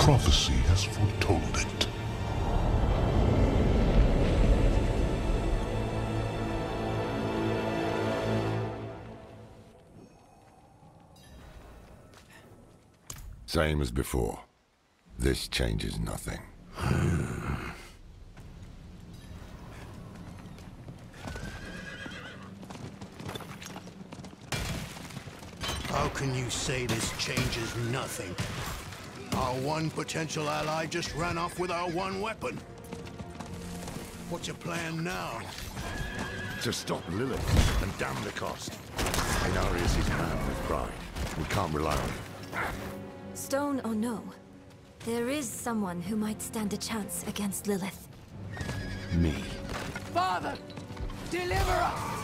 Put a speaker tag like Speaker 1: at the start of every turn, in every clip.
Speaker 1: prophecy has foretold it.
Speaker 2: Same as before. This changes nothing.
Speaker 3: How can you say this changes nothing? Our one potential ally just ran off with our one weapon. What's your plan now?
Speaker 2: To stop Lilith and damn the cost. Inarius is mad with pride. We can't rely on him.
Speaker 4: Stone or no, there is someone who might stand a chance against Lilith.
Speaker 2: Me.
Speaker 5: Father, deliver us!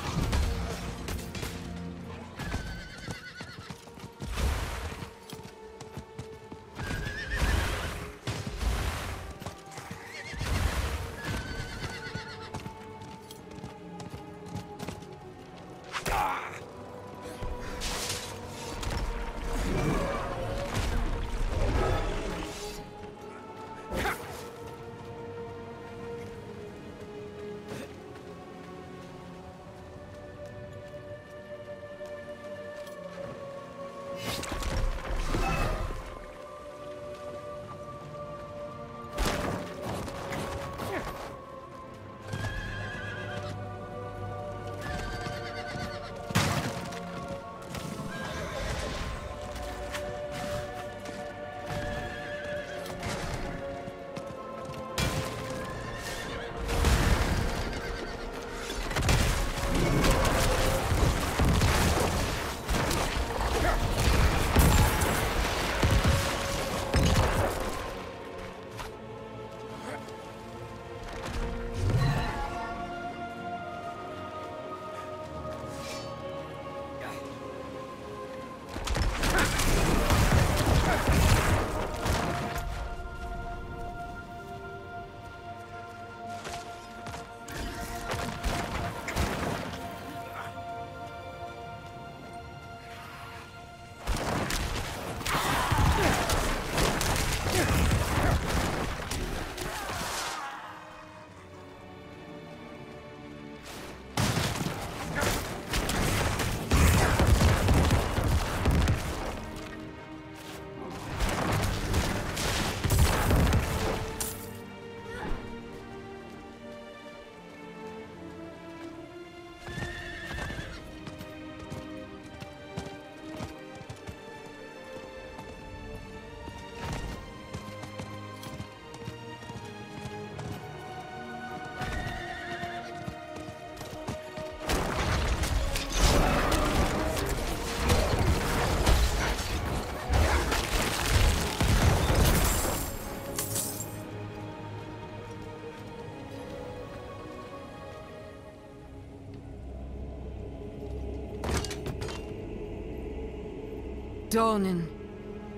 Speaker 5: Donan,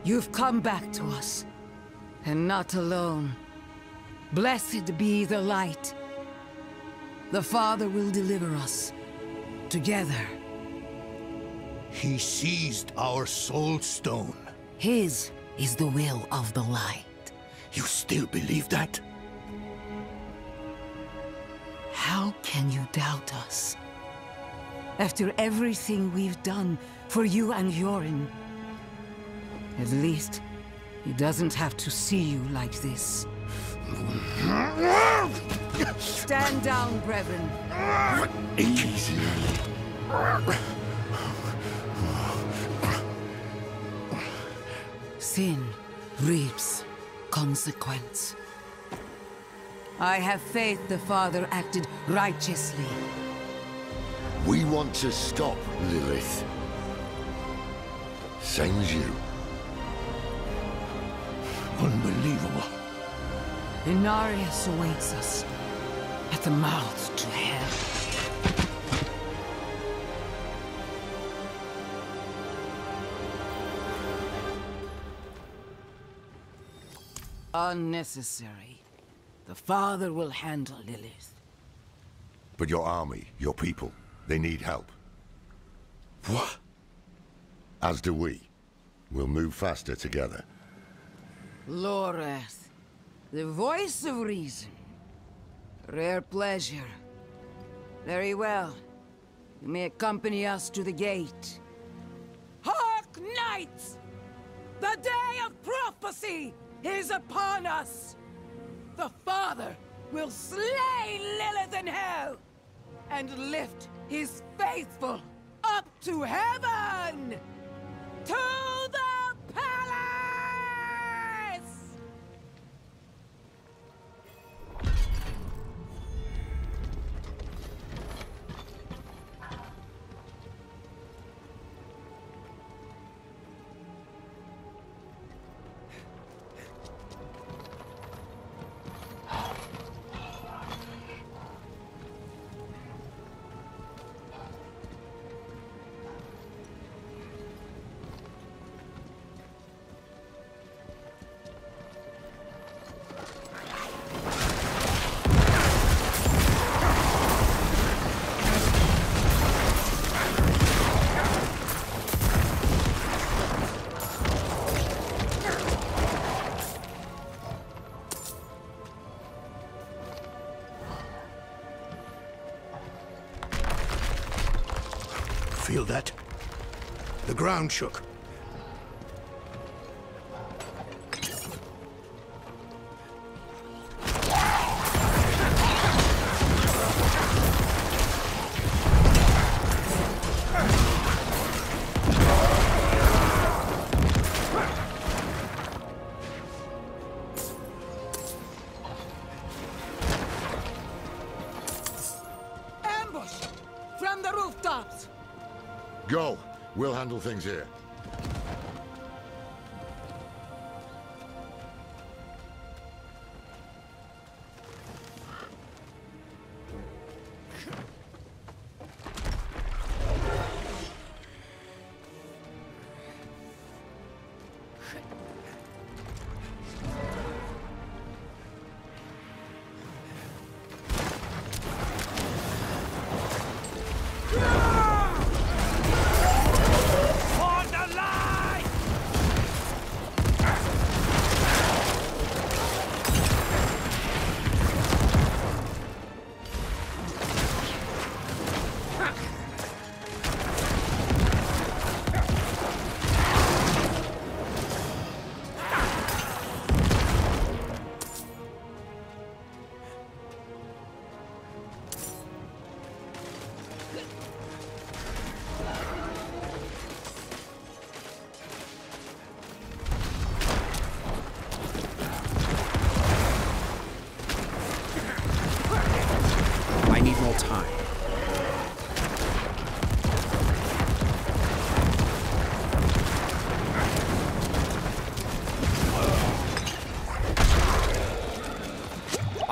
Speaker 5: you've come back to us. And not alone. Blessed be the light. The Father will deliver us. Together.
Speaker 3: He seized our soul stone.
Speaker 5: His is the will of the light.
Speaker 3: You still believe that?
Speaker 5: How can you doubt us? After everything we've done for you and Yorin. At least, he doesn't have to see you like this. Stand down, brethren.
Speaker 2: Easy.
Speaker 5: Sin reaps consequence. I have faith the Father acted righteously.
Speaker 2: We want to stop Lilith. Same as you.
Speaker 3: Unbelievable.
Speaker 5: Inarius awaits us at the mouth to hell. Unnecessary. The Father will handle Lilith.
Speaker 2: But your army, your people, they need help.
Speaker 3: What?
Speaker 2: As do we. We'll move faster together.
Speaker 5: Lorath, the voice of reason. Rare pleasure. Very well. You may accompany us to the gate. Hark, knights! The day of prophecy is upon us! The Father will slay Lilith in hell and lift his faithful up to heaven! To the palace!
Speaker 3: Ground shook.
Speaker 2: Handle things here.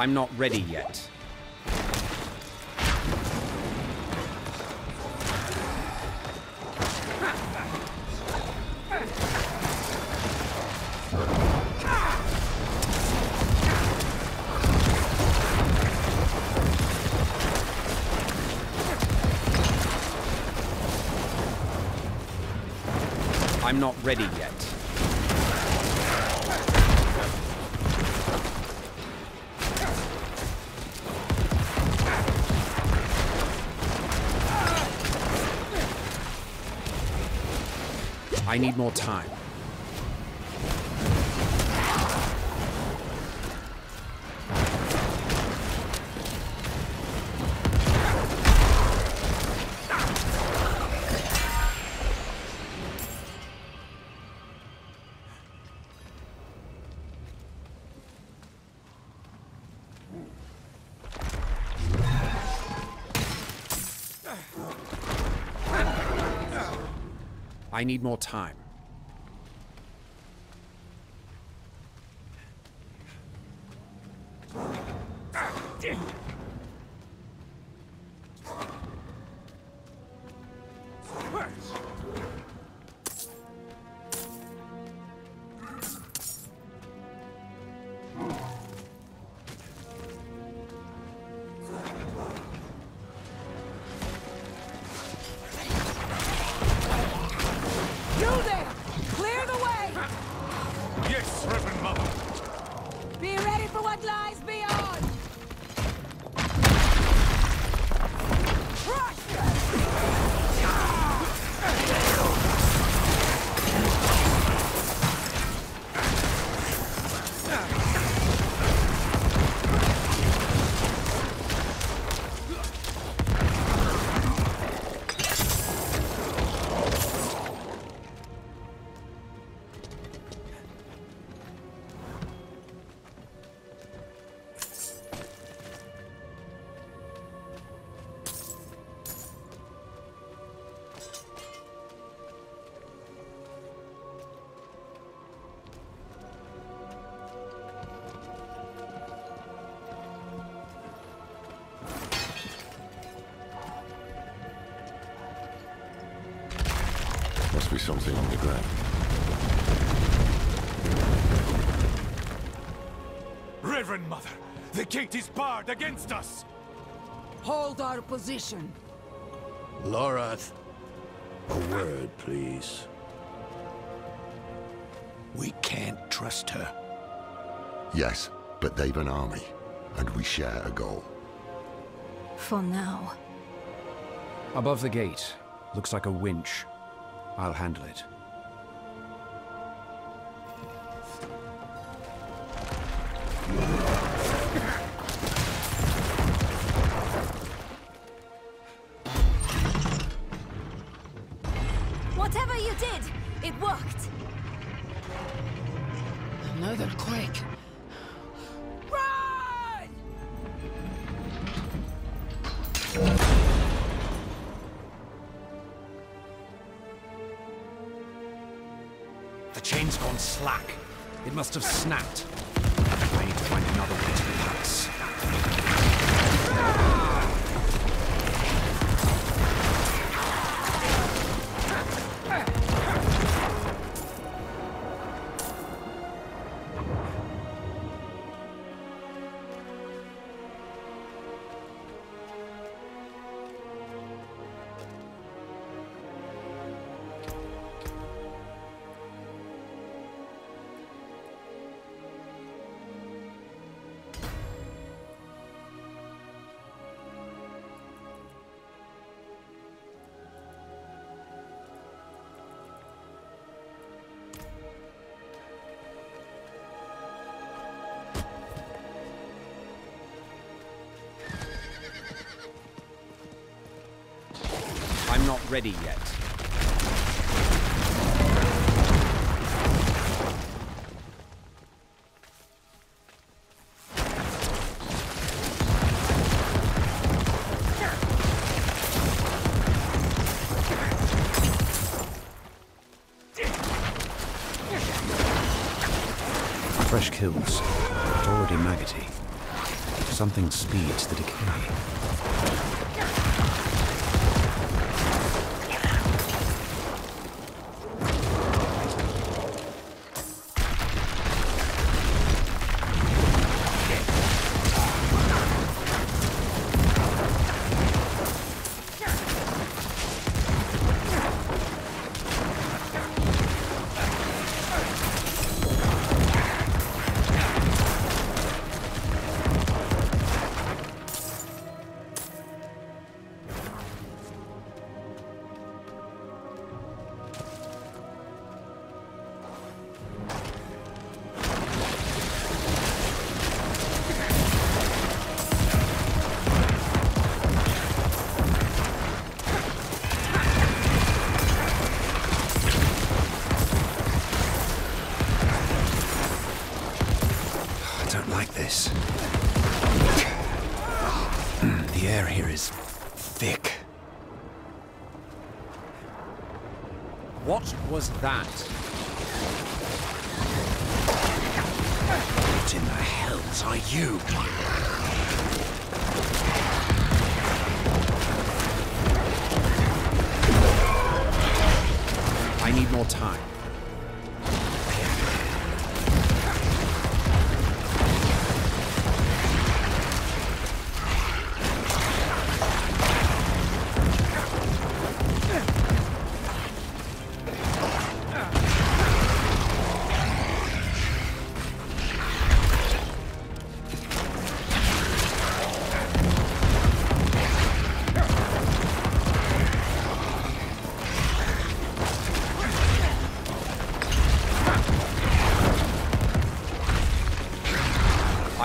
Speaker 6: I'm not ready yet. I need more time. I need more time.
Speaker 1: Gate is barred against us!
Speaker 5: Hold our position.
Speaker 3: Lorath, a word, please. We can't trust her.
Speaker 2: Yes, but they've an army, and we share a goal.
Speaker 4: For now.
Speaker 7: Above the gate. Looks like a winch. I'll handle it. Ready yet. Fresh kills, but already maggoty. Something speeds the decay.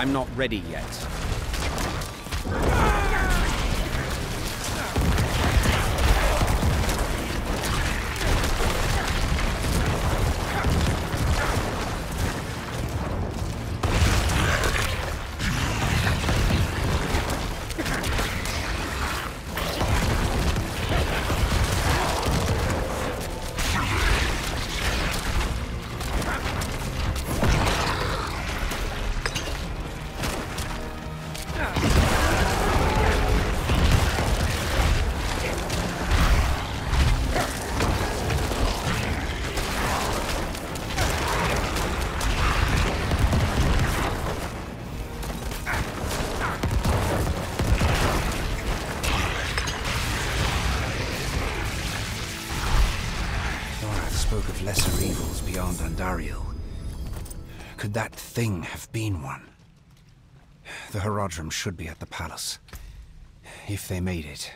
Speaker 6: I'm not ready yet. Thing have been one? The Horadrim should be at the palace. If they made it.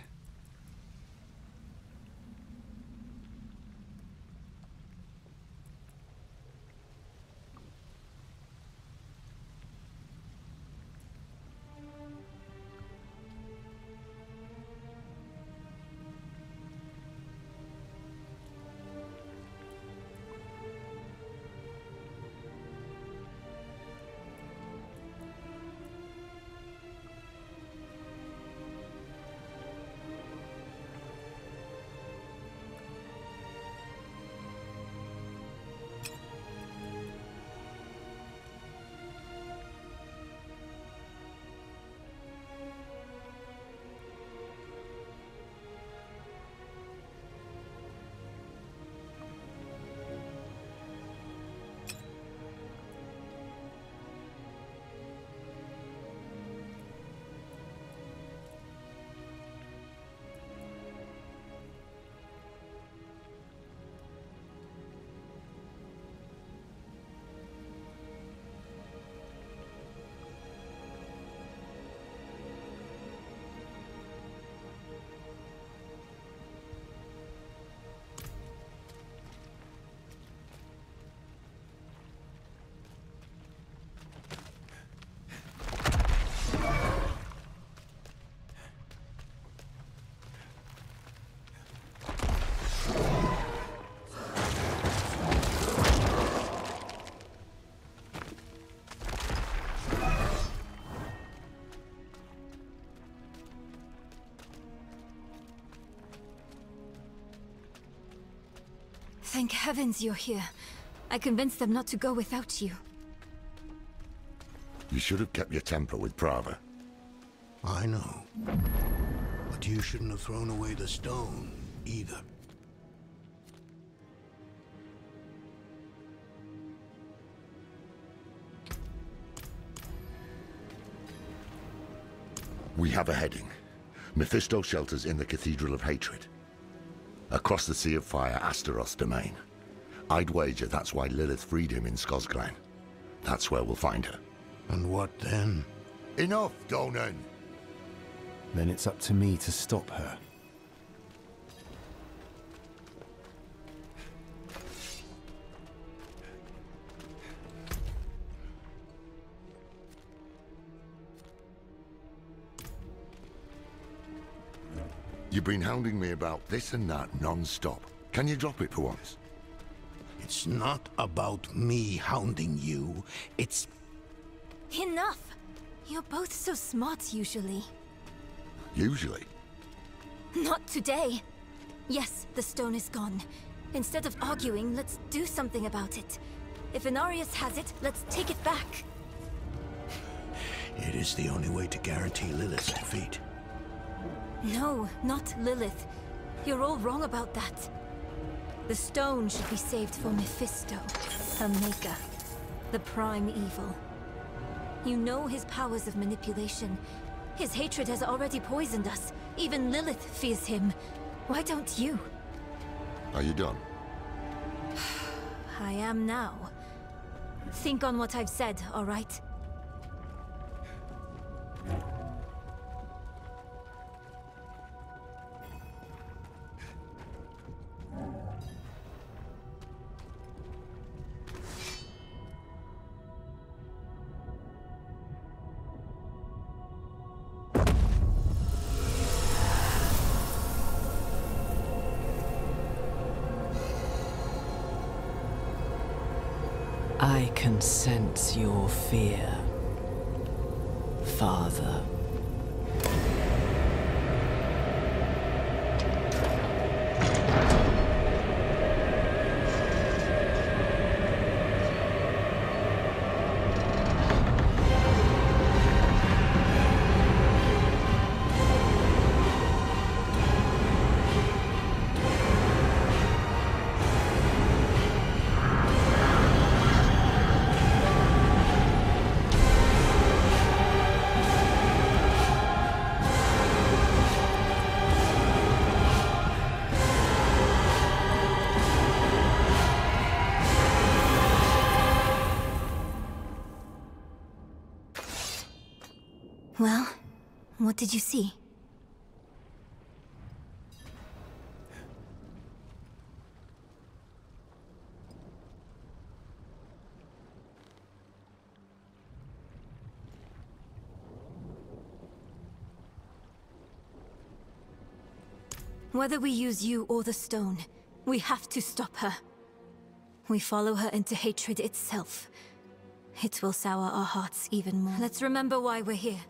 Speaker 4: Thank heavens you're here. I convinced them not to go without you.
Speaker 2: You should have kept your temper with Prava.
Speaker 3: I know. But you shouldn't have thrown away the stone, either.
Speaker 2: We have a heading. Mephisto shelters in the Cathedral of Hatred. Across the Sea of Fire, Astaroth's domain. I'd wager that's why Lilith freed him in Scosglen. That's where we'll find her.
Speaker 3: And what then?
Speaker 2: Enough, Donan!
Speaker 6: Then it's up to me to stop her.
Speaker 2: You've been hounding me about this and that non-stop. Can you drop it for once?
Speaker 3: It's not about me hounding you. It's...
Speaker 4: Enough! You're both so smart usually.
Speaker 2: Usually.
Speaker 4: Not today. Yes, the stone is gone. Instead of arguing, let's do something about it. If Inarius has it, let's take it back.
Speaker 3: It is the only way to guarantee Lilith's defeat.
Speaker 4: No, not Lilith. You're all wrong about that. The stone should be saved for Mephisto, her maker. The prime evil. You know his powers of manipulation. His hatred has already poisoned us. Even Lilith fears him. Why don't you?
Speaker 2: Are you done?
Speaker 4: I am now. Think on what I've said, alright?
Speaker 8: can
Speaker 4: what did you see? Whether we use you or the stone, we have to stop her. We follow her into hatred itself. It will sour our hearts even more. Let's remember why we're here.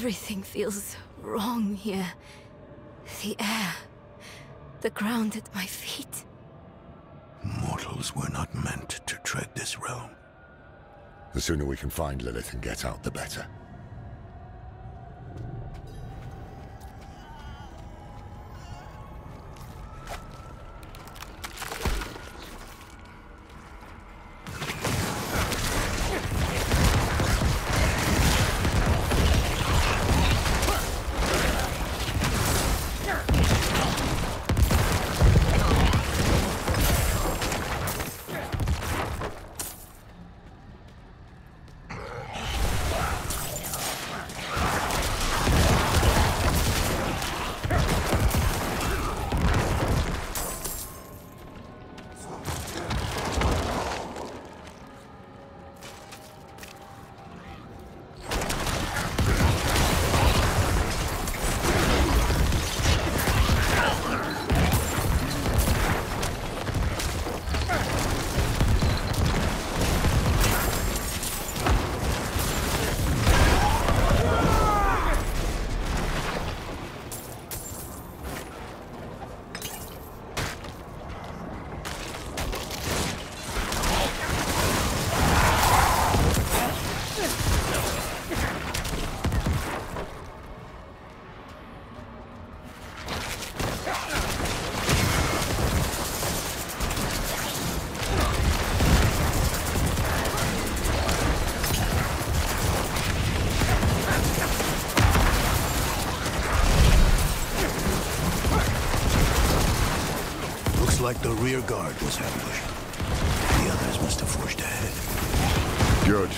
Speaker 4: Everything feels wrong here. The air, the ground at my feet.
Speaker 3: Mortals were not meant to tread this realm.
Speaker 2: The sooner we can find Lilith and get out, the better.
Speaker 3: Like the rear guard was ambushed. The others must have forged ahead.
Speaker 2: George,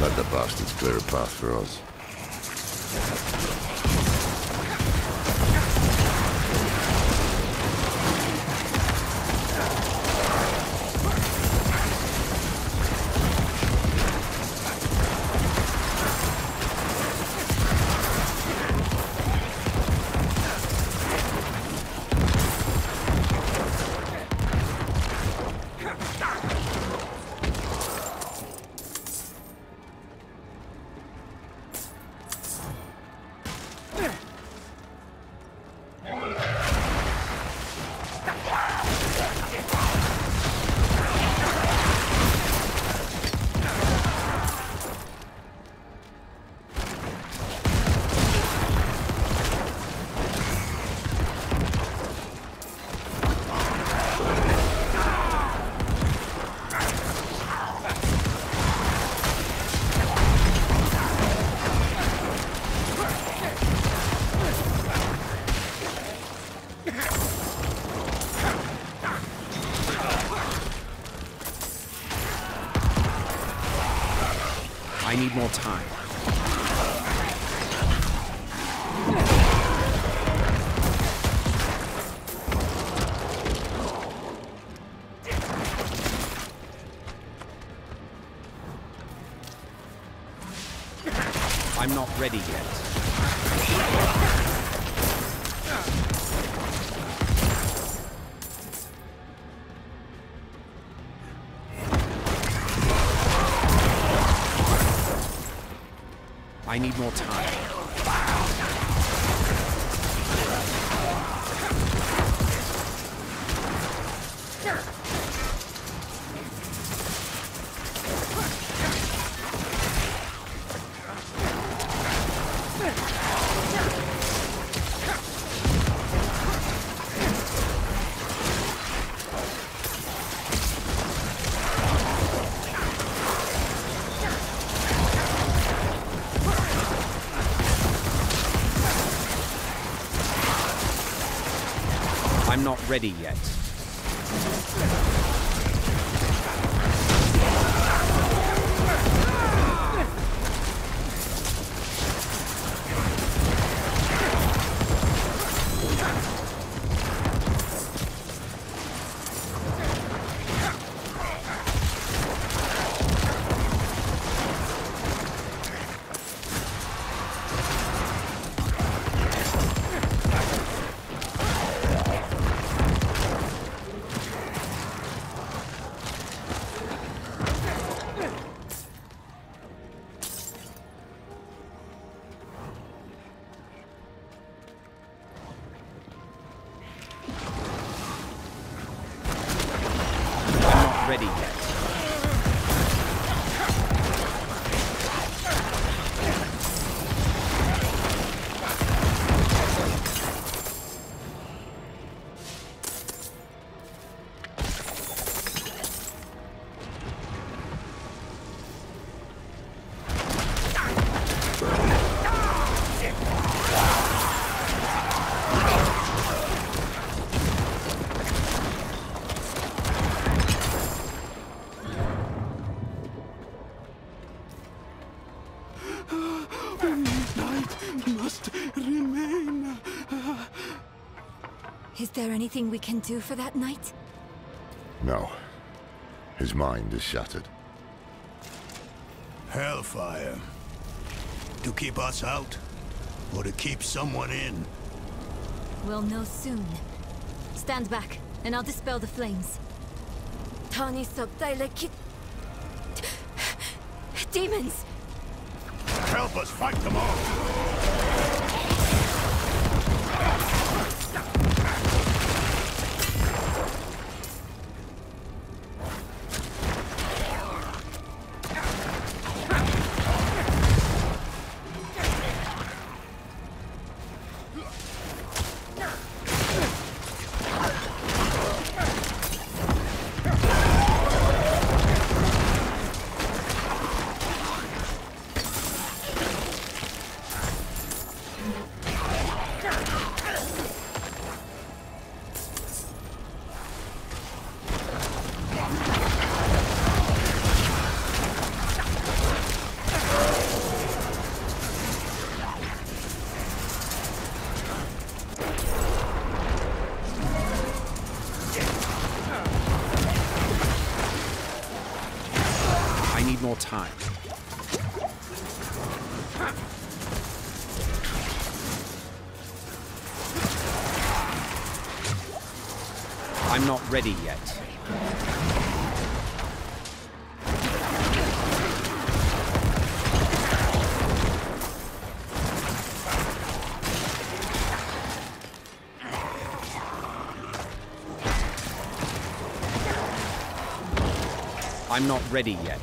Speaker 2: Let the bastards clear a path for us.
Speaker 6: Ready yet. I need more time. Ready yet.
Speaker 4: There anything we can do for that knight?
Speaker 2: No. His mind is shattered.
Speaker 3: Hellfire. To keep us out, or to keep someone in?
Speaker 4: We'll know soon. Stand back, and I'll dispel the flames. Tani Sokdailekit. Demons!
Speaker 3: Help us fight them all!
Speaker 6: I'm not ready yet.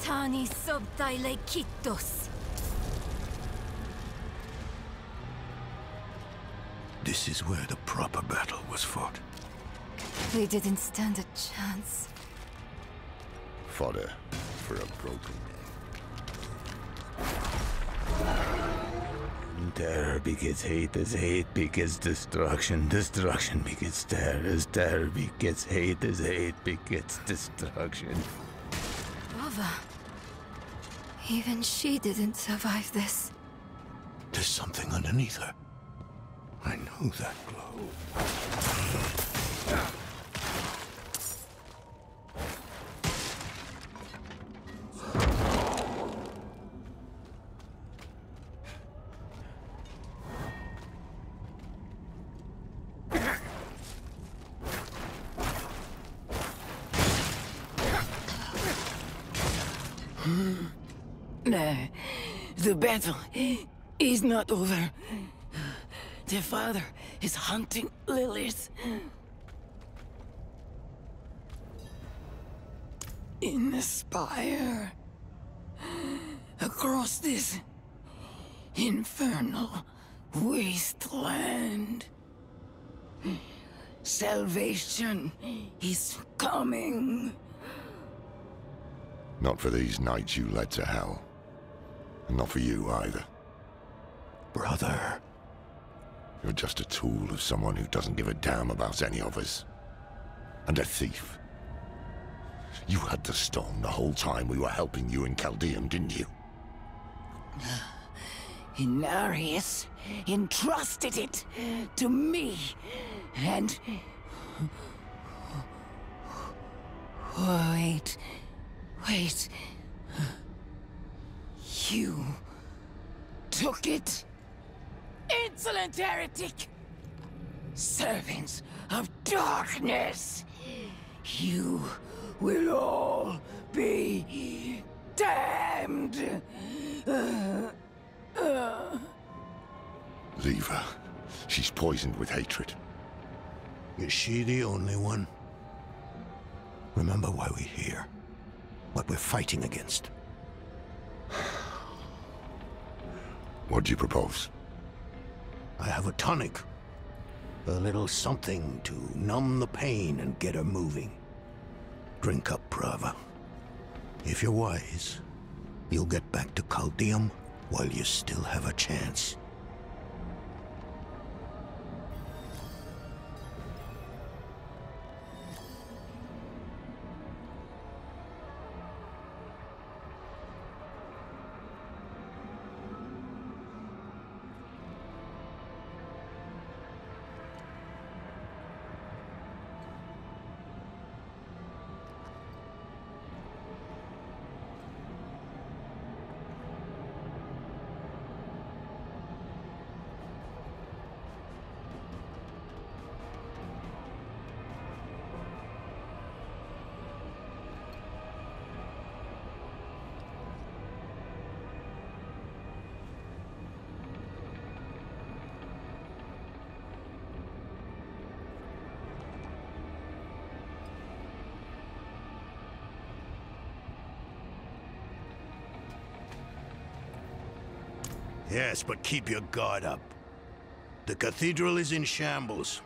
Speaker 4: Tani Sokdailekitos.
Speaker 3: This is where the proper battle was fought.
Speaker 4: We didn't stand a chance.
Speaker 2: Fodder for a broken
Speaker 7: Terror begets hate as hate begets destruction. Destruction begets terror as terror begets hate as hate begets destruction.
Speaker 4: Prava. Even she didn't survive this.
Speaker 3: There's something underneath her. I know that glow.
Speaker 5: Not over. Their father is hunting Lilith. In the spire. Across this infernal wasteland. Salvation is coming.
Speaker 2: Not for these knights you led to hell. And not for you either.
Speaker 3: Brother.
Speaker 2: You're just a tool of someone who doesn't give a damn about any of us. And a thief. You had the stone the whole time we were helping you in Caldeum, didn't you?
Speaker 5: Inarius entrusted it to me, and... Wait, wait. You took it? Insolent heretic! Servants of darkness! You will all be damned!
Speaker 2: Leave her. She's poisoned with hatred.
Speaker 3: Is she the only one? Remember why we're here. What we're fighting against.
Speaker 2: What do you propose?
Speaker 3: I have a tonic. A little something to numb the pain and get her moving. Drink up, Prava. If you're wise, you'll get back to Caldeum while you still have a chance. But keep your guard up. The cathedral is in shambles.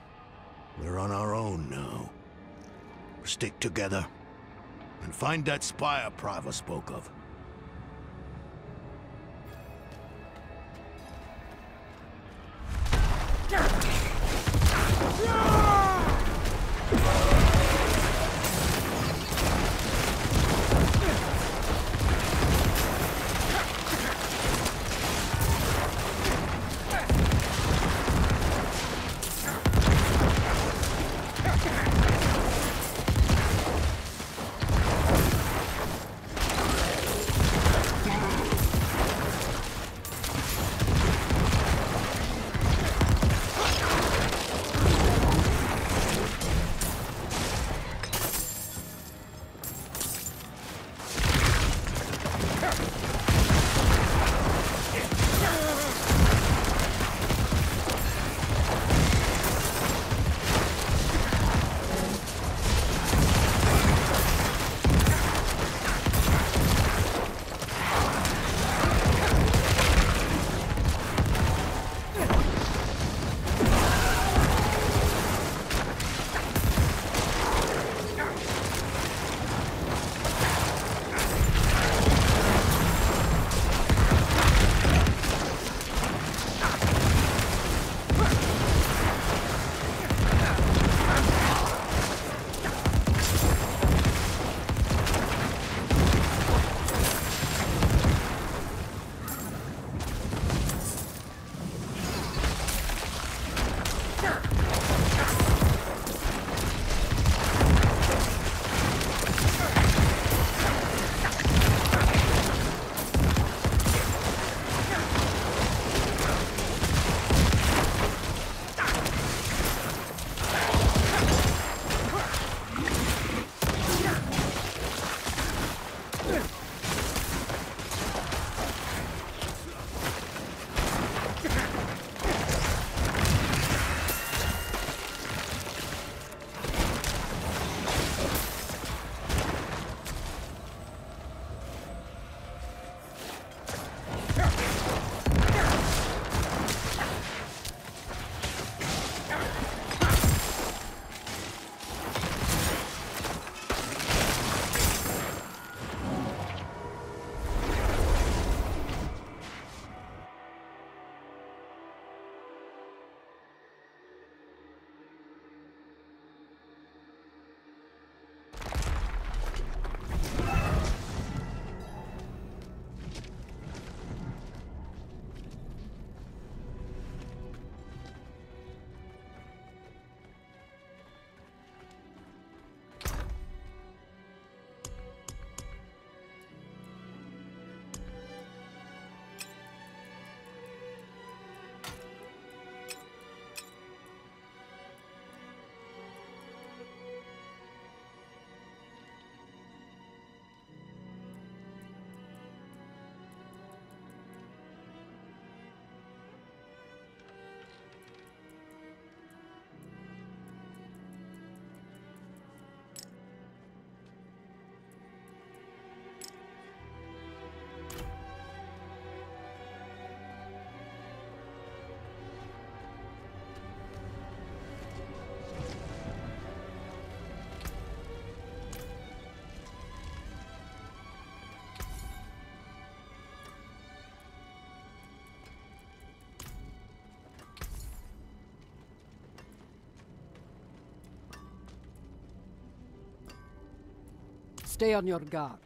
Speaker 3: We're on our own now. Stick together. And find that spire Prava spoke of.
Speaker 9: Stay on your guard.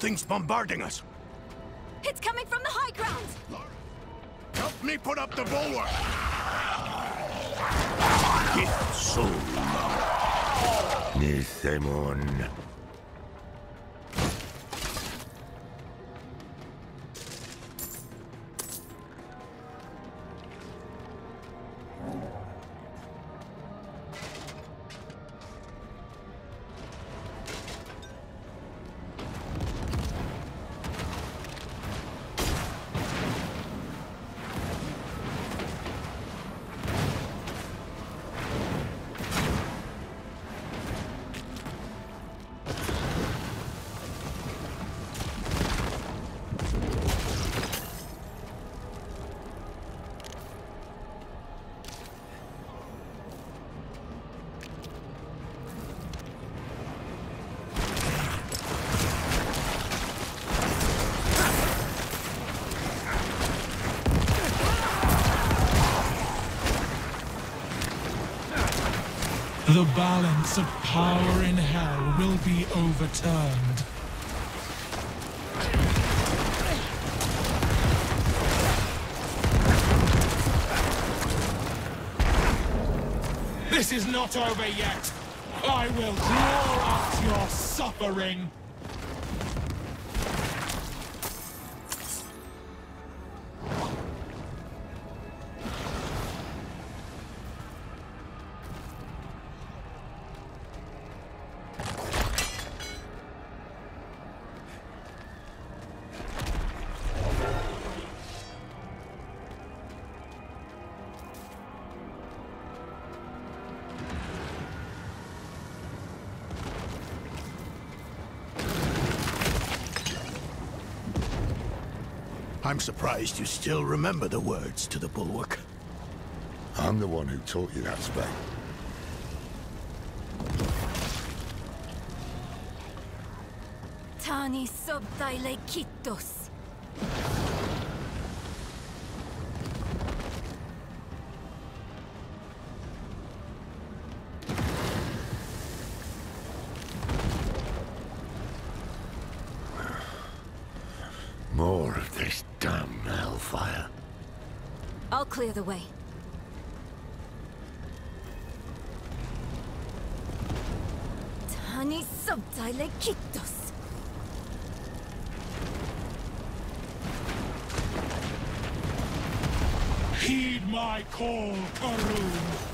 Speaker 3: Something's bombarding us!
Speaker 4: It's coming from the high ground!
Speaker 3: Help me put up the bulwark!
Speaker 2: Nithemon.
Speaker 10: The balance of power in hell will be overturned. This is not over yet. I will draw out your suffering.
Speaker 3: I'm surprised you still remember the words to the bulwark.
Speaker 2: I'm the one who taught you that spell.
Speaker 4: Tani subtile kittos. Clear the way. Tani subtile kittos.
Speaker 10: Heed my call, Karun.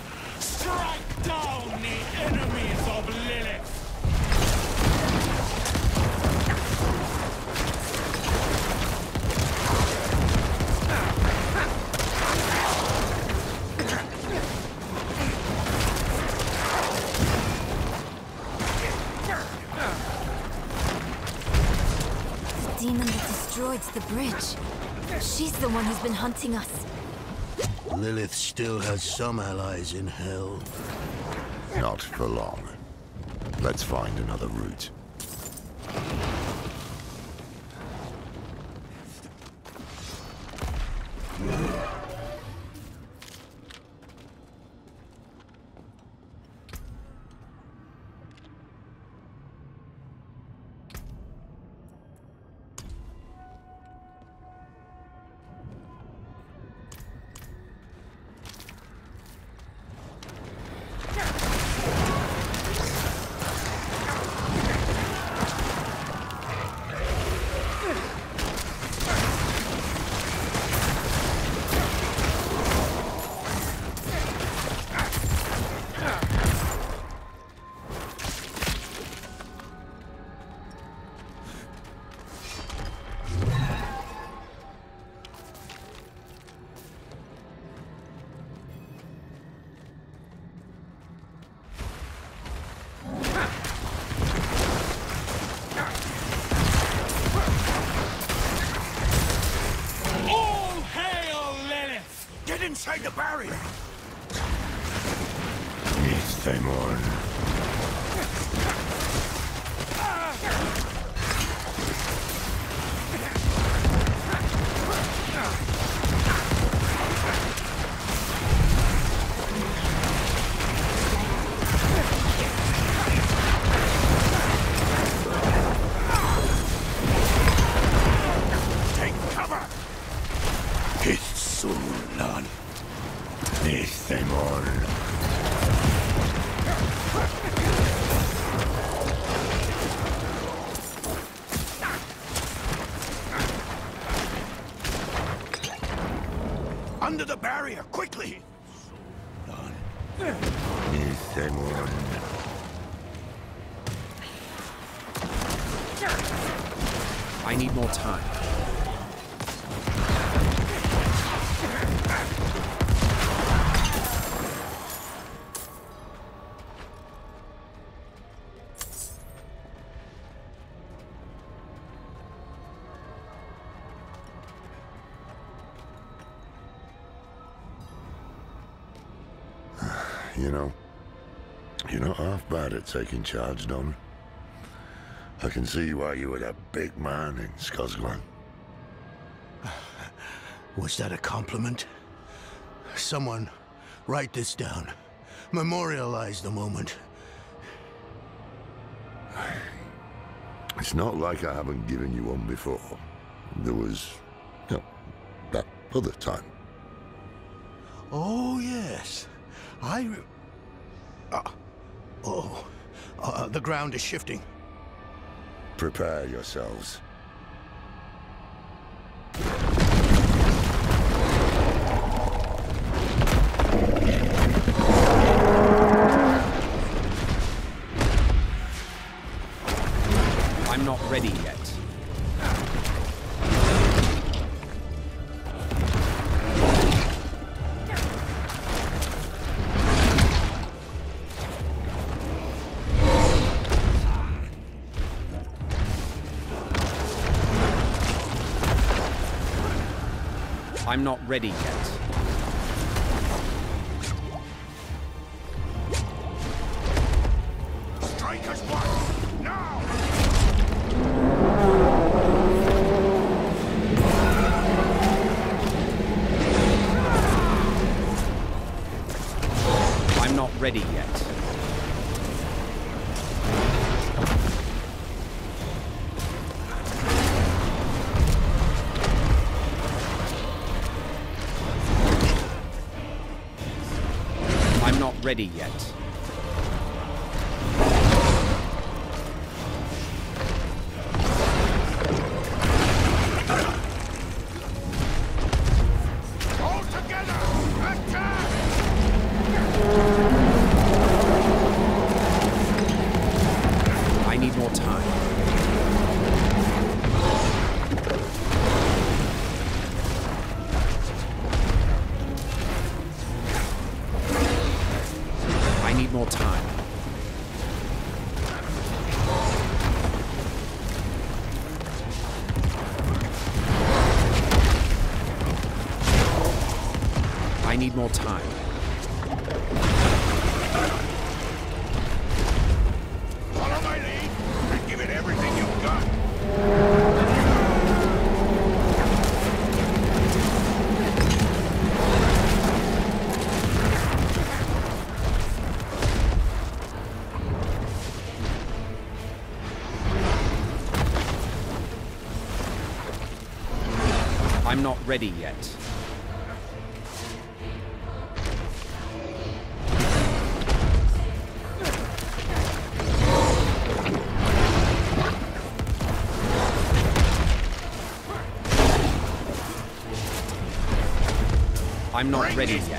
Speaker 10: The
Speaker 4: bridge. She's the one who's been hunting us.
Speaker 3: Lilith still has some allies in hell.
Speaker 2: Not for long. Let's find another route.
Speaker 3: Barrier!
Speaker 2: Taking charge, Don. I can see why you were that big man in Scosglen.
Speaker 3: Was that a compliment? Someone, write this down. Memorialize the moment.
Speaker 2: It's not like I haven't given you one before. There was, you know, that other time.
Speaker 3: Oh, yes. I... Ah. oh. Uh, the ground is shifting.
Speaker 2: Prepare yourselves.
Speaker 6: Not ready yet. More time.
Speaker 3: Follow my lead and give it everything you've got.
Speaker 6: I'm not ready yet. I'm not ready yet.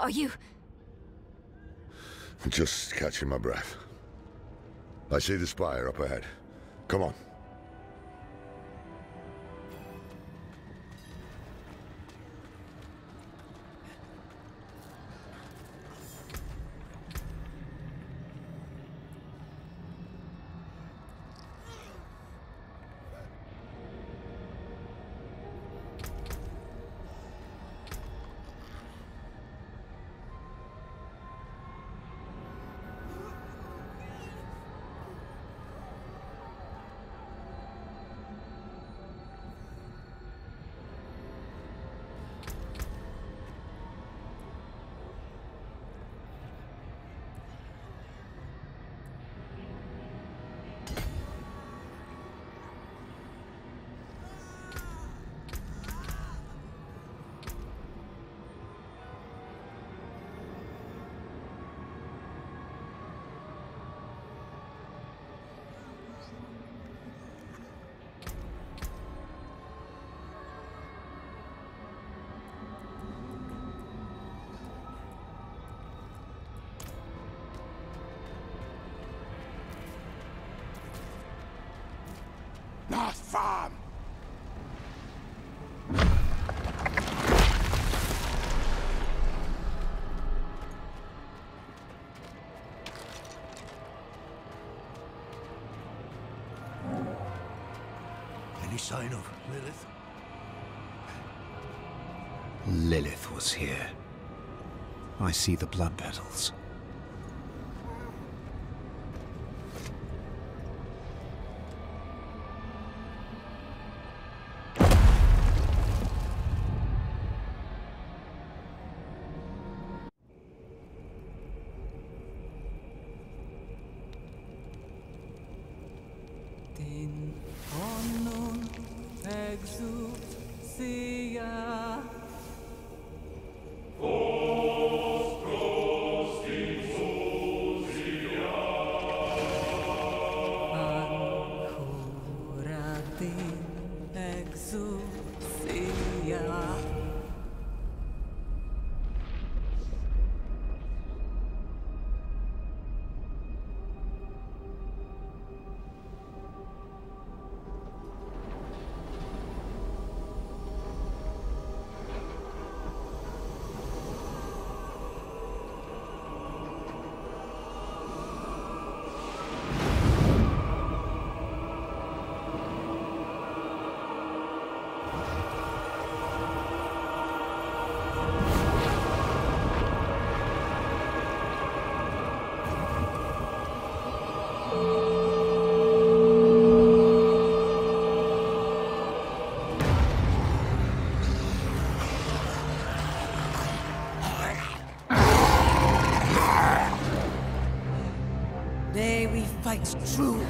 Speaker 4: Are you...
Speaker 2: Just catching my breath. I see the spire up ahead. Come on.
Speaker 3: Farm! Any sign of Lilith?
Speaker 8: Lilith was here. I see the blood petals.
Speaker 5: Fight true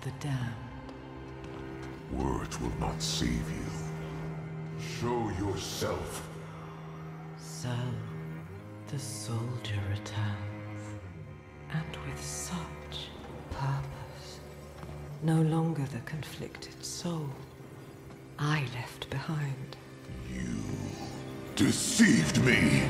Speaker 8: of the damned.
Speaker 1: Words will not save you. Show yourself.
Speaker 8: So, the soldier returns, and with such purpose. No longer the conflicted soul I left behind.
Speaker 1: You deceived me!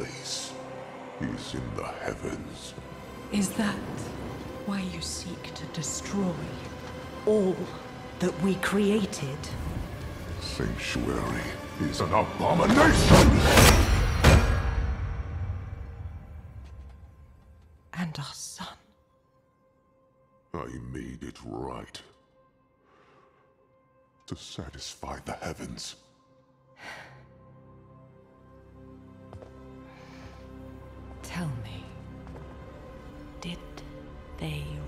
Speaker 1: Place is in the heavens.
Speaker 8: Is that why you seek to destroy all that we created?
Speaker 1: Sanctuary is an abomination!
Speaker 8: And our son?
Speaker 1: I made it right. To satisfy the heavens.
Speaker 8: They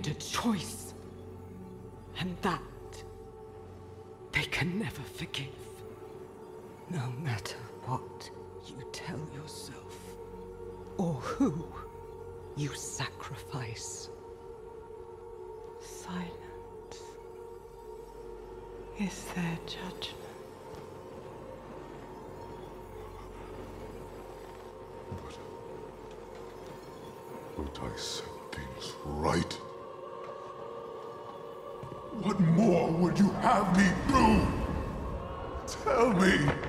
Speaker 8: made a choice. And that they can never forgive. No matter what you tell yourself, or who you sacrifice. Silence is their judgment.
Speaker 1: But I set things right. Would you have me do? Tell me.